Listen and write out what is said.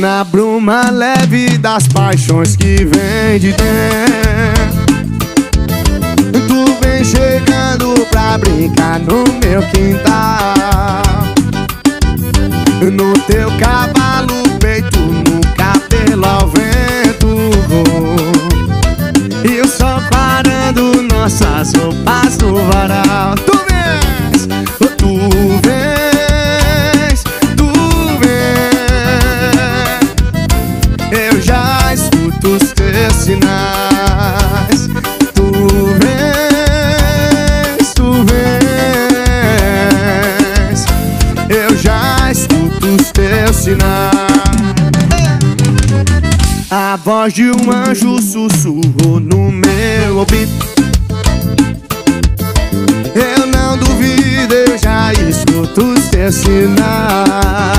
Na bruma leve das paixões que vem de dentro. Tu vem chegando pra brincar no meu quintal. No teu cavalo, sinais. Tu vens, tu vens Eu já escuto os teus sinais. A voz de um anjo sussurrou no meu ouvido. Eu não duvido, eu já escuto os teus sinais